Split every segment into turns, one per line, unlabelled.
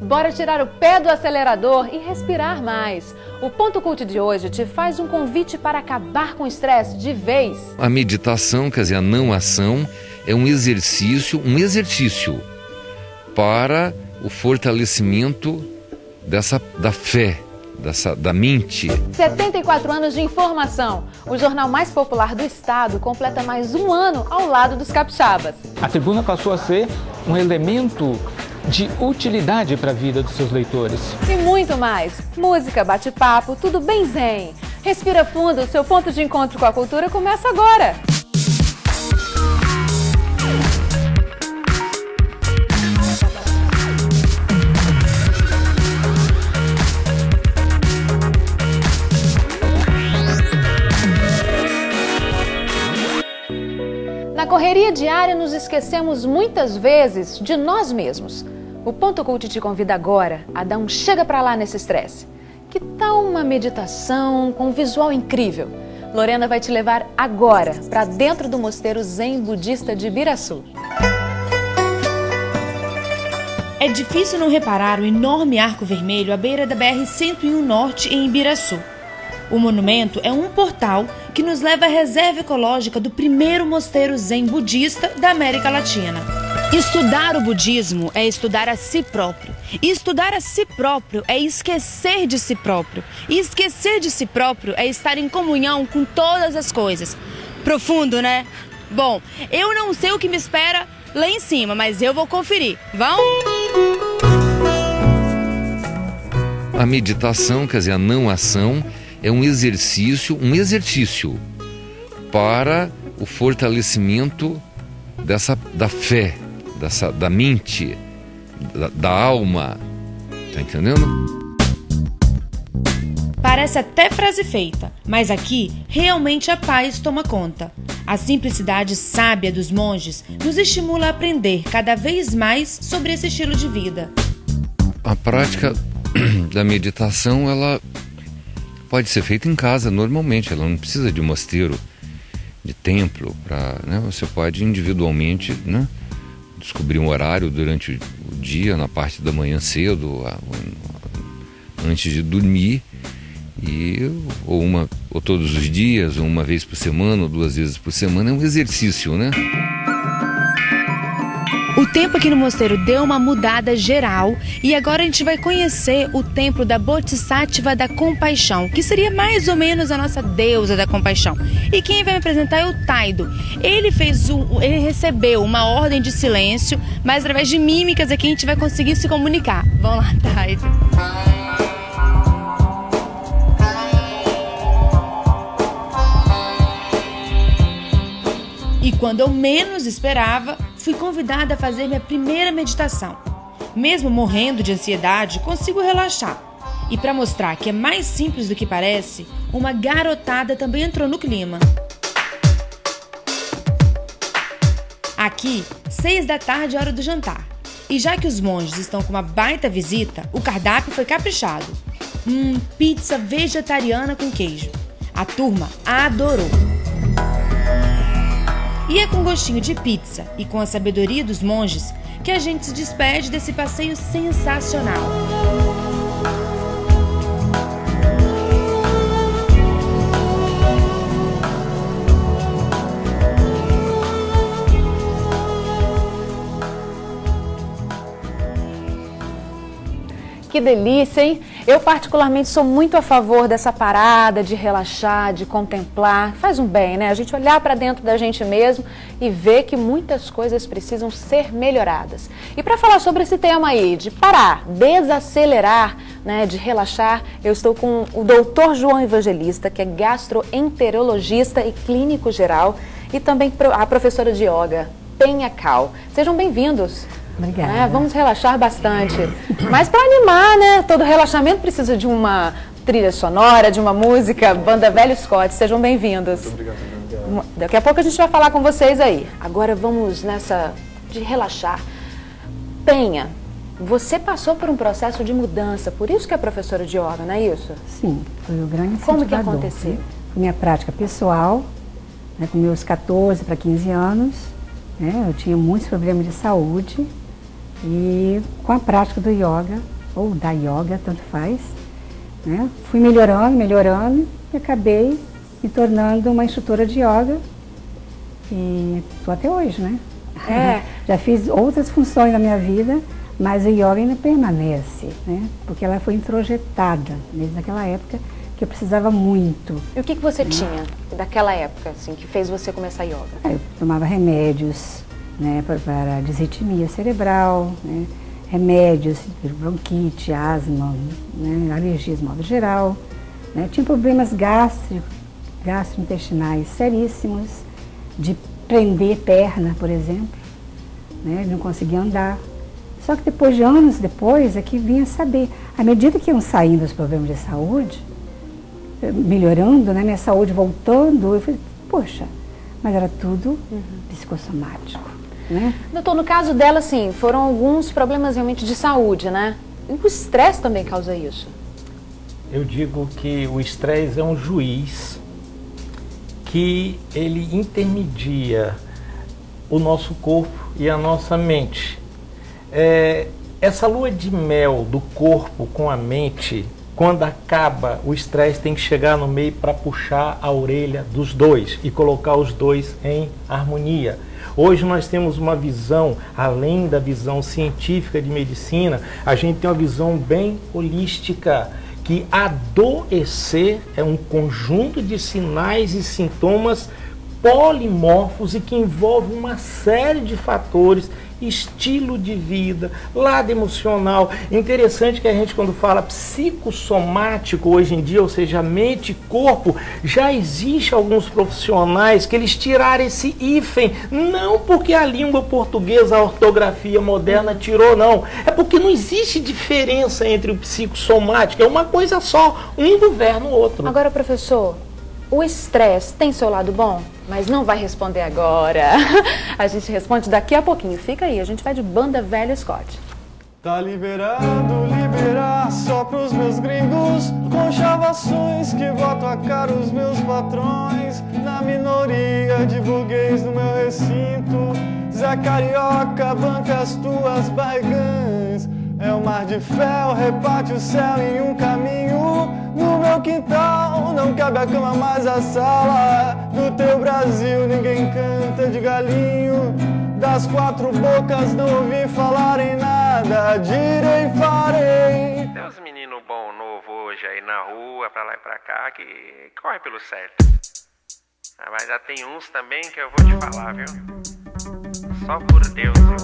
Bora tirar o pé do acelerador e respirar mais. O Ponto Cult de hoje te faz um convite para acabar com o estresse de vez.
A meditação, quer dizer, a não ação, é um exercício, um exercício para o fortalecimento dessa da fé, dessa, da mente.
74 anos de informação. O jornal mais popular do estado completa mais um ano ao lado dos capixabas.
A tribuna passou a ser um elemento de utilidade para a vida dos seus leitores.
E muito mais. Música, bate-papo, tudo bem zen. Respira fundo, seu ponto de encontro com a cultura começa agora. Correria diária, nos esquecemos muitas vezes de nós mesmos. O Ponto Cult te convida agora a dar um chega pra lá nesse estresse. Que tal uma meditação com um visual incrível? Lorena vai te levar agora para dentro do mosteiro Zen Budista de Ibiraçu.
É difícil não reparar o enorme arco vermelho à beira da BR-101 Norte em Ibiraçu. O monumento é um portal que nos leva à reserva ecológica do primeiro mosteiro zen budista da América Latina. Estudar o budismo é estudar a si próprio. E estudar a si próprio é esquecer de si próprio. E esquecer de si próprio é estar em comunhão com todas as coisas. Profundo, né? Bom, eu não sei o que me espera lá em cima, mas eu vou conferir. Vão?
A meditação, quer dizer, a não ação, é um exercício, um exercício para o fortalecimento dessa da fé, dessa da mente, da, da alma. Tá entendendo?
Parece até frase feita, mas aqui realmente a paz toma conta. A simplicidade sábia dos monges nos estimula a aprender cada vez mais sobre esse estilo de vida.
A prática da meditação, ela pode ser feita em casa normalmente, ela não precisa de mosteiro, de templo, para, né? Você pode individualmente, né? Descobrir um horário durante o dia, na parte da manhã cedo, antes de dormir e ou uma ou todos os dias, ou uma vez por semana, ou duas vezes por semana, é um exercício, né?
O tempo aqui no mosteiro deu uma mudada geral e agora a gente vai conhecer o templo da Bodhisattva da Compaixão, que seria mais ou menos a nossa deusa da compaixão. E quem vai me apresentar é o Taido. Ele fez ele recebeu uma ordem de silêncio, mas através de mímicas aqui a gente vai conseguir se comunicar. Vamos lá, Taido. E quando eu menos esperava, fui convidada a fazer minha primeira meditação. Mesmo morrendo de ansiedade, consigo relaxar. E para mostrar que é mais simples do que parece, uma garotada também entrou no clima. Aqui, seis da tarde hora do jantar. E já que os monges estão com uma baita visita, o cardápio foi caprichado. Hum, pizza vegetariana com queijo. A turma adorou. E é com gostinho de pizza e com a sabedoria dos monges que a gente se despede desse passeio sensacional.
Que delícia, hein? Eu particularmente sou muito a favor dessa parada de relaxar, de contemplar. Faz um bem, né? A gente olhar para dentro da gente mesmo e ver que muitas coisas precisam ser melhoradas. E para falar sobre esse tema aí, de parar, desacelerar, né, de relaxar, eu estou com o doutor João Evangelista, que é gastroenterologista e clínico geral, e também a professora de yoga, Penha Cal. Sejam bem-vindos.
Obrigada.
É, vamos relaxar bastante. Mas para animar, né? Todo relaxamento precisa de uma trilha sonora, de uma música. Banda Velho Scott, sejam bem-vindos. Muito obrigado. Daqui a pouco a gente vai falar com vocês aí. Agora vamos nessa de relaxar. Penha, você passou por um processo de mudança, por isso que é professora de yoga, não é isso?
Sim, foi o grande
Como que aconteceu? Né?
Minha prática pessoal, né, com meus 14 para 15 anos. Né, eu tinha muitos problemas de saúde E com a prática do yoga, ou da yoga, tanto faz, né? fui melhorando, melhorando e acabei me tornando uma instrutora de yoga e estou até hoje, né?
É.
Já fiz outras funções na minha vida, mas o yoga ainda permanece, né? Porque ela foi introjetada desde aquela época que eu precisava muito.
E o que, que você tinha daquela época, assim, que fez você começar yoga?
Aí Eu tomava remédios, né, para, para disritmia cerebral, né, remédios, bronquite, asma, né, alergias de modo geral. Né, tinha problemas gástricos, gastrointestinais seríssimos, de prender perna, por exemplo, né, não conseguia andar. Só que depois de anos depois é que vinha saber. À medida que iam saindo os problemas de saúde, melhorando, né, minha saúde voltando, eu falei, poxa, mas era tudo psicossomático, né?
Doutor, no caso dela, assim, foram alguns problemas realmente de saúde, né? E o estresse também causa isso.
Eu digo que o estresse é um juiz que ele intermedia o nosso corpo e a nossa mente. É, essa lua de mel do corpo com a mente, quando acaba, o estresse tem que chegar no meio para puxar a orelha dos dois e colocar os dois em harmonia. Hoje nós temos uma visão, além da visão científica de medicina, a gente tem uma visão bem holística que adoecer é um conjunto de sinais e sintomas polimorfos e que envolve uma série de fatores, estilo de vida, lado emocional. Interessante que a gente quando fala psicossomático hoje em dia, ou seja, mente e corpo, já existe alguns profissionais que eles tiraram esse hífen, não porque a língua portuguesa, a ortografia moderna tirou, não. É porque não existe diferença entre o psicossomático, é uma coisa só, um governa o outro.
Agora, professor, o estresse tem seu lado bom? Mas não vai responder agora. A gente responde daqui a pouquinho. Fica aí, a gente vai de banda velha Scott.
Tá liberado, liberar só pros meus gringos Com chavações que botam a cara os meus patrões Na minoria de burguês no meu recinto Zé Carioca, banca as tuas barrigãs É o mar de fel, reparte o céu em um caminho No meu quintal não cabe a cama, mas a sala Do teu Brasil ninguém canta de galinho das quatro bocas não ouvi falar em nada, direi farei.
Tem uns meninos bom novo hoje aí na rua, pra lá e pra cá, que corre pelo certo. Ah, mas já tem uns também que eu vou te falar, viu? Só por Deus, viu?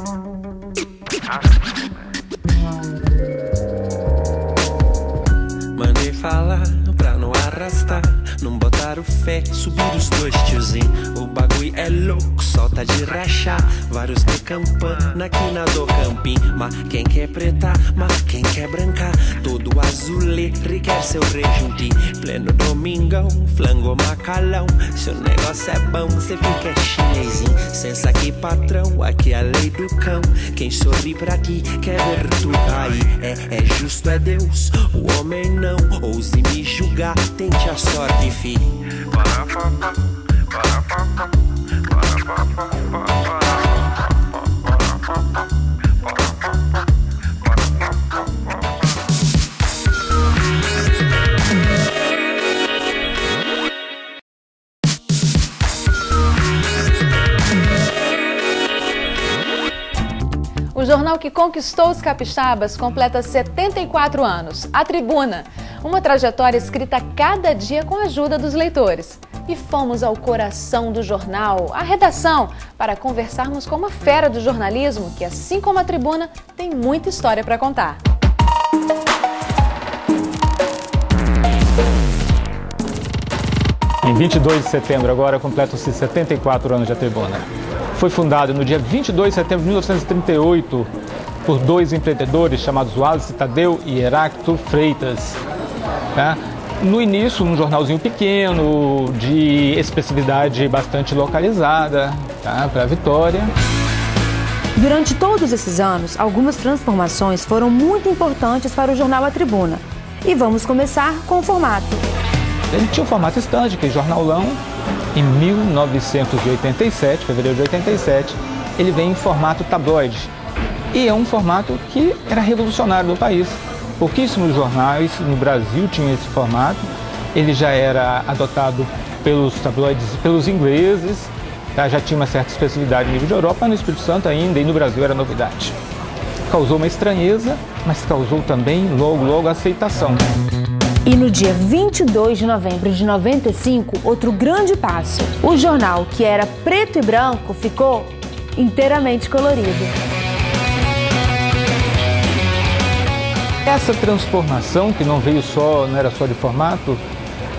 Mandei falar pra não arrastar, não botar o fé, subir os dois tiozinho. O é louco, solta de rachar. Vários de campana aqui na do campim. Mas quem quer preta, mas quem quer branca. Todo azulê requer seu rejunte. Pleno domingão, flango macalão. Se o negócio é bom, cê fica chinesinho. Sensa aqui, patrão, aqui é a lei do cão. Quem sorri pra ti quer ver tu cair. É, é justo, é Deus, o homem não. Ouse me julgar, tente a sorte, filho.
O jornal que conquistou os capixabas completa 74 anos. A Tribuna. Uma trajetória escrita cada dia com a ajuda dos leitores. E fomos ao coração do jornal, a redação, para conversarmos com uma fera do jornalismo que, assim como a Tribuna, tem muita história para contar.
Em 22 de setembro, agora, completam-se 74 anos de Tribuna. Foi fundado no dia 22 de setembro de 1938 por dois empreendedores chamados Wallace Tadeu e Heráclito Freitas. Tá? No início, um jornalzinho pequeno, de expressividade bastante localizada, tá? para Vitória.
Durante todos esses anos, algumas transformações foram muito importantes para o jornal A Tribuna. E vamos começar com o formato.
Ele tinha o formato stand, que é jornalão. Em 1987, fevereiro de 87, ele vem em formato tabloide. E é um formato que era revolucionário no país. Pouquíssimos jornais no Brasil tinham esse formato. Ele já era adotado pelos tabloides, pelos ingleses, tá? já tinha uma certa especificidade no nível de Europa, no Espírito Santo ainda e no Brasil era novidade. Causou uma estranheza, mas causou também logo, logo aceitação.
E no dia 22 de novembro de 95, outro grande passo. O jornal, que era preto e branco, ficou inteiramente colorido.
Essa transformação, que não veio só, não era só de formato,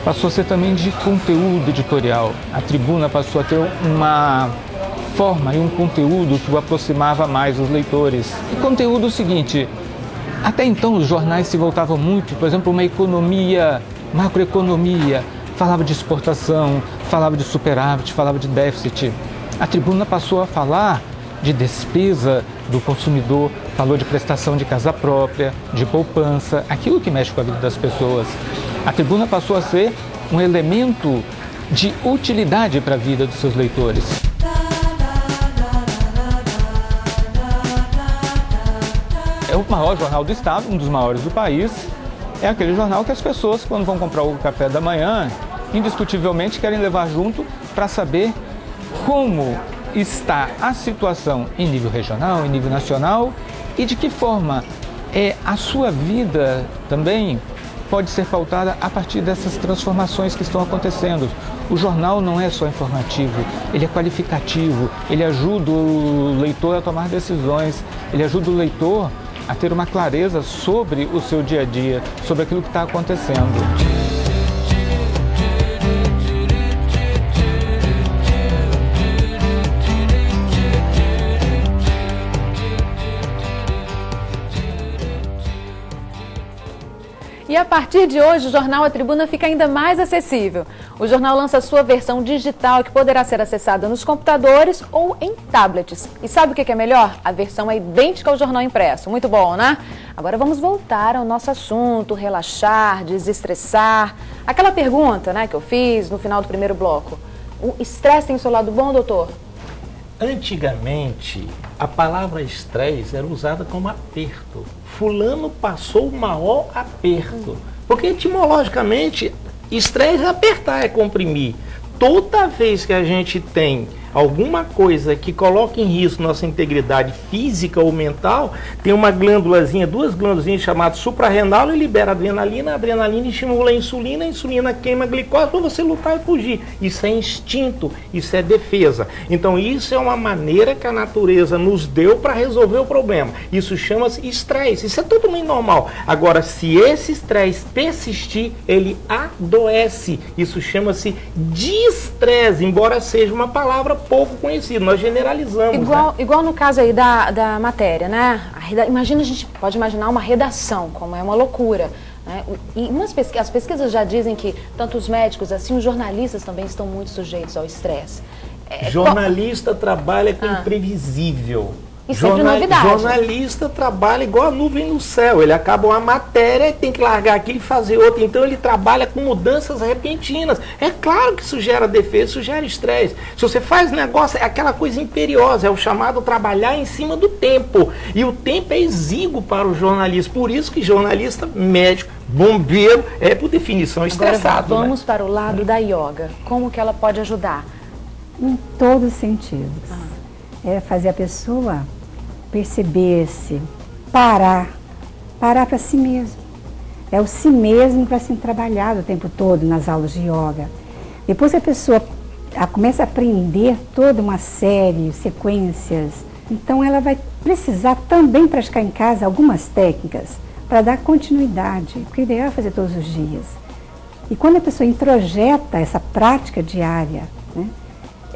passou a ser também de conteúdo editorial. A tribuna passou a ter uma forma e um conteúdo que o aproximava mais dos leitores. E conteúdo seguinte, até então os jornais se voltavam muito, por exemplo, uma economia, macroeconomia, falava de exportação, falava de superávit, falava de déficit. A tribuna passou a falar de despesa do consumidor, falou de prestação de casa própria, de poupança, aquilo que mexe com a vida das pessoas. A tribuna passou a ser um elemento de utilidade para a vida dos seus leitores. É o maior jornal do estado, um dos maiores do país. É aquele jornal que as pessoas, quando vão comprar o café da manhã, indiscutivelmente querem levar junto para saber como está a situação em nível regional, em nível nacional e de que forma é a sua vida também pode ser pautada a partir dessas transformações que estão acontecendo. O jornal não é só informativo, ele é qualificativo, ele ajuda o leitor a tomar decisões, ele ajuda o leitor a ter uma clareza sobre o seu dia a dia, sobre aquilo que está acontecendo.
E a partir de hoje, o jornal A Tribuna fica ainda mais acessível. O jornal lança sua versão digital que poderá ser acessada nos computadores ou em tablets. E sabe o que é melhor? A versão é idêntica ao jornal impresso. Muito bom, né? Agora vamos voltar ao nosso assunto, relaxar, desestressar. Aquela pergunta né, que eu fiz no final do primeiro bloco. O estresse tem seu lado bom, doutor?
Antigamente, a palavra estresse era usada como aperto. Fulano passou o maior aperto. Porque etimologicamente, estresse é apertar, é comprimir. Toda vez que a gente tem alguma coisa que coloque em risco nossa integridade física ou mental, tem uma glândulazinha, duas glândulas chamadas suprarrenal e libera adrenalina, a adrenalina estimula a insulina, a insulina queima a glicose para você lutar e fugir. Isso é instinto, isso é defesa. Então isso é uma maneira que a natureza nos deu para resolver o problema. Isso chama-se estresse. Isso é totalmente normal. Agora, se esse estresse persistir, ele adoece. Isso chama-se distresse, embora seja uma palavra pouco conhecido, nós generalizamos.
Igual,
né?
igual no caso aí da, da matéria, né? Reda... Imagina, a gente pode imaginar uma redação, como é uma loucura. Né? E umas pesqu... as pesquisas já dizem que tanto os médicos, assim, os jornalistas também estão muito sujeitos ao estresse.
É, Jornalista qual... trabalha com ah. imprevisível.
E sempre Jornal, novidade.
Jornalista trabalha igual a nuvem no céu. Ele acaba uma matéria e tem que largar aquilo e fazer outra. Então ele trabalha com mudanças repentinas. É claro que isso gera defesa, isso gera estresse. Se você faz negócio, é aquela coisa imperiosa, é o chamado trabalhar em cima do tempo. E o tempo é exíguo para o jornalista. Por isso que jornalista, médico, bombeiro, é por definição estressado.
Agora vamos né? para o lado da yoga. Como que ela pode ajudar?
Em todos os sentidos. Ah. É fazer a pessoa perceber-se, parar, parar para si mesmo. É o si mesmo para ser trabalhado o tempo todo nas aulas de yoga. Depois que a pessoa começa a aprender toda uma série, sequências, então ela vai precisar também praticar em casa algumas técnicas para dar continuidade, porque o ideal é fazer todos os dias. E quando a pessoa introjeta essa prática diária, né,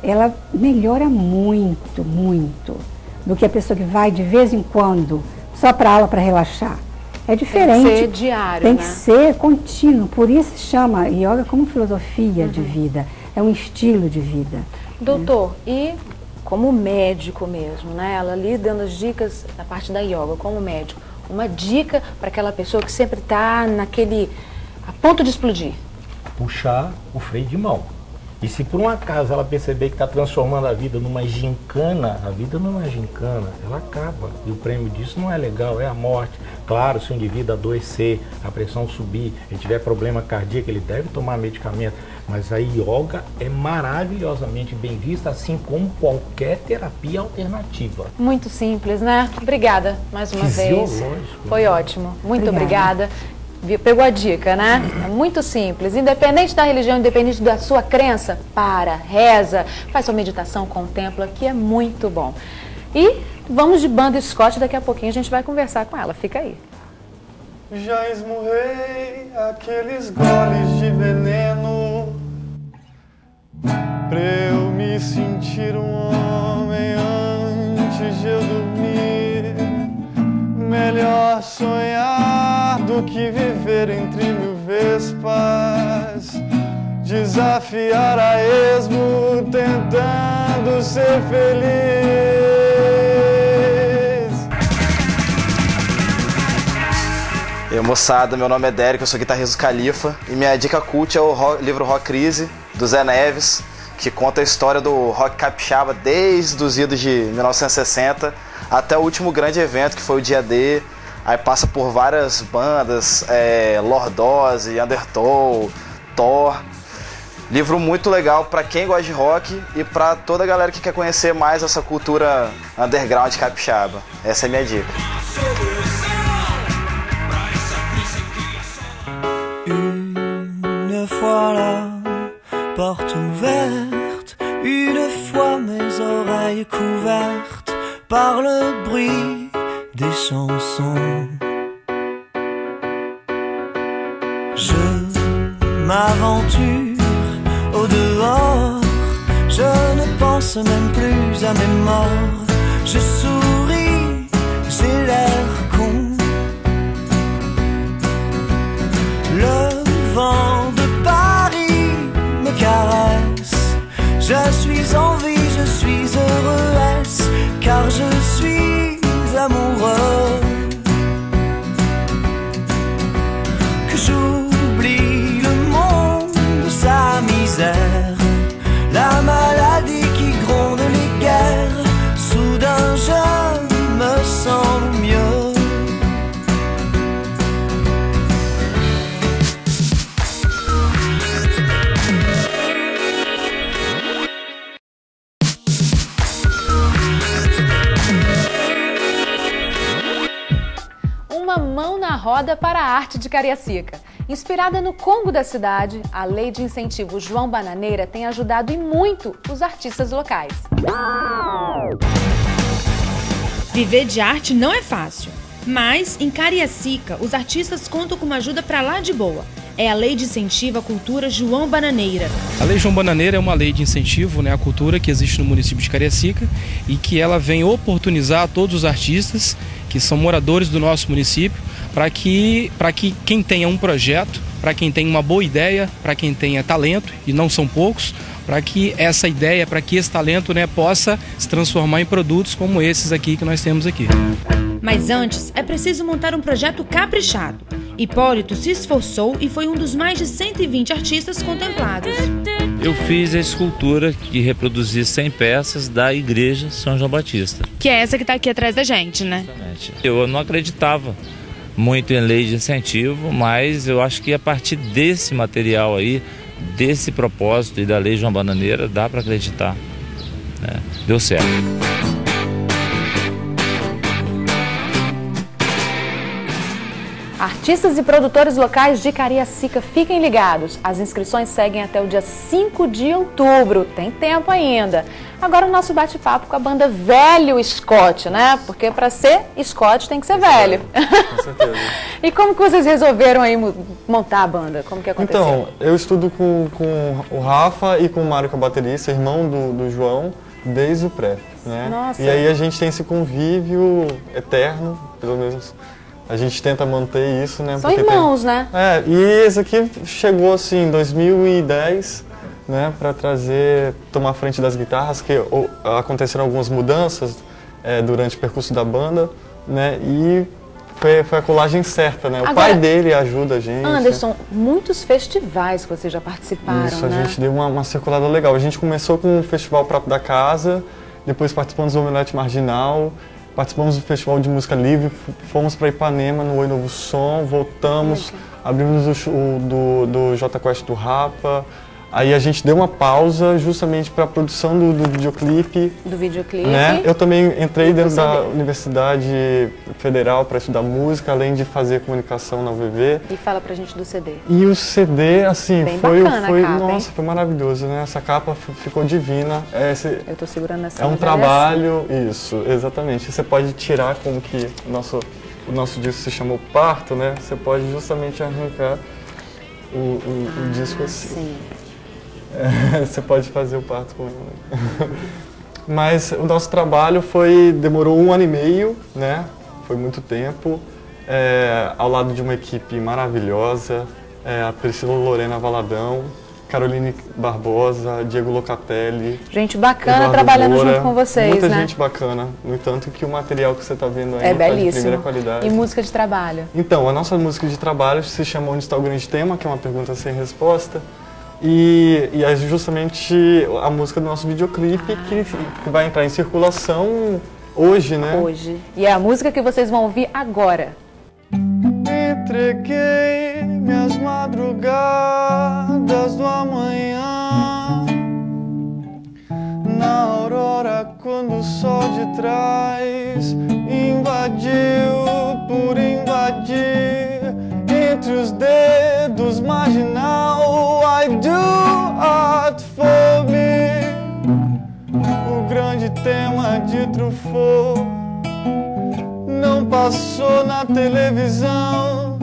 ela melhora muito, muito do que a pessoa que vai de vez em quando só para aula para relaxar. É diferente. Tem
que ser diário.
Tem
né?
que ser contínuo. Por isso se chama yoga como filosofia uhum. de vida. É um estilo de vida.
Doutor, né? e como médico mesmo, né? Ela ali dando as dicas da parte da yoga, como médico. Uma dica para aquela pessoa que sempre está naquele. a ponto de explodir.
Puxar o freio de mão. E se por um acaso ela perceber que está transformando a vida numa gincana, a vida não é uma gincana, ela acaba. E o prêmio disso não é legal, é a morte. Claro, se o indivíduo adoecer, a pressão subir, ele tiver problema cardíaco, ele deve tomar medicamento. Mas a yoga é maravilhosamente bem vista, assim como qualquer terapia alternativa.
Muito simples, né? Obrigada mais uma vez. Foi ótimo. Muito obrigada. obrigada. Pegou a dica, né? É muito simples. Independente da religião, independente da sua crença, para, reza, faz sua meditação, contempla, que é muito bom. E vamos de banda Scott, daqui a pouquinho a gente vai conversar com ela. Fica aí.
Já esmurrei aqueles goles de veneno Pra eu me sentir um homem antes de eu dormir Melhor sonhar do que viver entre mil vespas Desafiar a esmo tentando ser feliz
E moçada, meu nome é Derek, eu sou guitarrista Califa e minha dica cult é o rock, livro Rock Crise, do Zé Neves, que conta a história do rock capixaba desde os idos de 1960 até o último grande evento que foi o Dia D. Aí passa por várias bandas, é, Lordose, Undertow, Thor. Livro muito legal para quem gosta de rock e para toda a galera que quer conhecer mais essa cultura underground capixaba. Essa é a minha dica.
Cariacica. Inspirada no Congo da cidade, a lei de incentivo João Bananeira tem ajudado e muito os artistas locais.
Viver de arte não é fácil, mas em Cariacica os artistas contam com uma ajuda para lá de boa. É a Lei de Incentivo à Cultura João Bananeira.
A Lei João Bananeira é uma lei de incentivo né, à cultura que existe no município de Cariacica e que ela vem oportunizar a todos os artistas que são moradores do nosso município para que, que quem tenha um projeto, para quem tenha uma boa ideia, para quem tenha talento, e não são poucos, para que essa ideia, para que esse talento né, possa se transformar em produtos como esses aqui que nós temos aqui.
Mas antes, é preciso montar um projeto caprichado. Hipólito se esforçou e foi um dos mais de 120 artistas contemplados.
Eu fiz a escultura que reproduzia 100 peças da Igreja São João Batista.
Que é essa que está aqui atrás da gente, né?
Exatamente. Eu não acreditava muito em lei de incentivo, mas eu acho que a partir desse material aí, desse propósito e da lei João Bananeira, dá para acreditar. Né? Deu certo.
Artistas e produtores locais de Cariacica, fiquem ligados. As inscrições seguem até o dia 5 de outubro. Tem tempo ainda. Agora o nosso bate-papo com a banda Velho Scott, né? Porque para ser Scott tem que ser velho. Com certeza. e como que vocês resolveram aí montar a banda? Como que aconteceu?
Então, eu estudo com, com o Rafa e com o Mário, que é baterista, irmão do, do João, desde o pré. Né? Nossa. E aí a gente tem esse convívio eterno, pelo menos a gente tenta manter isso, né?
São irmãos,
tem...
né?
É, e esse aqui chegou assim em 2010, né, para trazer, tomar frente das guitarras, que ou, aconteceram algumas mudanças é, durante o percurso da banda, né? E foi, foi a colagem certa, né? O
Agora,
pai dele ajuda a gente.
Anderson, muitos festivais que vocês já participaram,
Isso, a
né?
gente deu uma, uma circulada legal. A gente começou com o Festival Prato da Casa, depois participamos do Omelete Marginal, participamos do Festival de Música Livre, fomos para Ipanema no Oi Novo Som, voltamos, abrimos o, show do, do J Quest do Rapa. Aí a gente deu uma pausa justamente para a produção do, do videoclipe.
Do videoclipe.
Né? Eu também entrei dentro da. Universidade Federal para estudar música, além de fazer comunicação na UVV.
E fala pra gente do CD.
E o CD, assim,
Bem
foi,
bacana a
foi
capa,
nossa,
hein?
foi maravilhoso, né? Essa capa ficou divina. É, esse-
Eu tô segurando essa
é um
mas
trabalho, isso, exatamente. Você pode tirar como que o nosso, o nosso disco se chamou Parto, né? Você pode justamente arrancar o, o, o disco assim.
Sim.
Você pode fazer o parto com né? Mas o nosso trabalho foi demorou um ano e meio, né? Foi muito tempo, é, ao lado de uma equipe maravilhosa, é, a Priscila Lorena Valadão, Caroline Barbosa, Diego Locatelli.
Gente bacana
Eduardo
trabalhando
Moura,
junto com vocês,
Muita
né?
gente bacana. No entanto que o material que você está vendo aí
É
tá de
belíssimo.
primeira qualidade.
E música de trabalho.
Então, a nossa música de trabalho se chama Onde está o Grande Tema, que é uma pergunta sem resposta. E, e é justamente a música do nosso videoclipe que, que vai entrar em circulação hoje, né?
Hoje. E é a música que vocês vão ouvir agora.
Entreguei minhas madrugadas do amanhã Na aurora quando o sol de trás Invadiu por invadir Entre os dedos marginal I do art for me O grande tema de Truffaut não passou na televisão.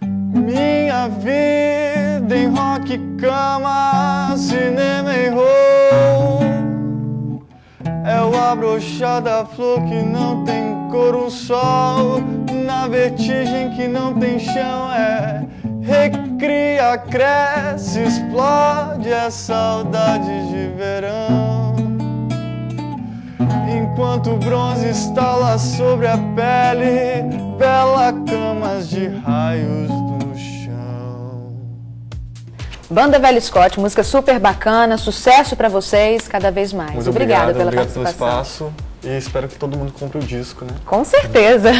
Minha vida em rock, cama, cinema e roll. É o abrochar da flor que não tem cor, um sol. Na vertigem que não tem chão, é recria, cresce, explode. É saudade de verão. Enquanto o bronze está lá sobre a pele, bela camas de raios do chão.
Banda Velho Scott, música super bacana, sucesso pra vocês cada vez mais.
Muito
Obrigada
obrigado,
pela
obrigado pelo
participação.
espaço e espero que todo mundo compre o disco, né?
Com certeza.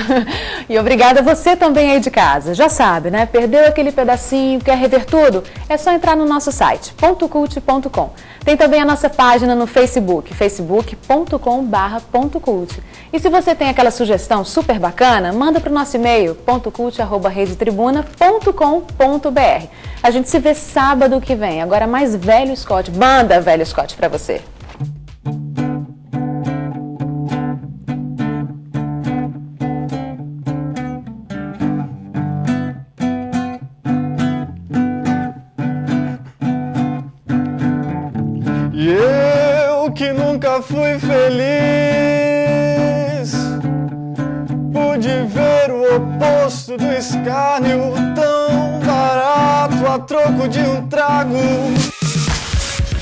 E obrigada a você também aí de casa. Já sabe, né? Perdeu aquele pedacinho, quer rever tudo? É só entrar no nosso site, pontocult.com. Tem também a nossa página no Facebook, facebook.com/pontocult. E se você tem aquela sugestão super bacana, manda para o nosso e-mail, pontoCult@redetribuna.com.br. A gente se vê sábado que vem. Agora mais Velho Scott, banda Velho Scott para você.
Fui feliz, pude ver o oposto do escárnio tão barato a troco de um trago.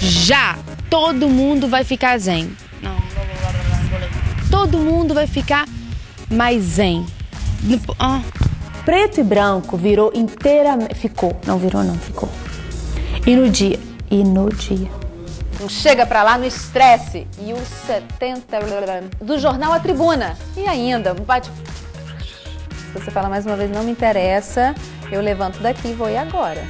Já todo mundo vai ficar zen. Não, todo mundo vai ficar mais zen. Ó.
Preto e branco virou inteiramente. Ficou. Não virou, não, ficou. E no dia. E no dia. Chega pra lá no estresse. E os 70 do jornal A Tribuna. E ainda, bate. Se você falar mais uma vez, não me interessa, eu levanto daqui e vou ir agora.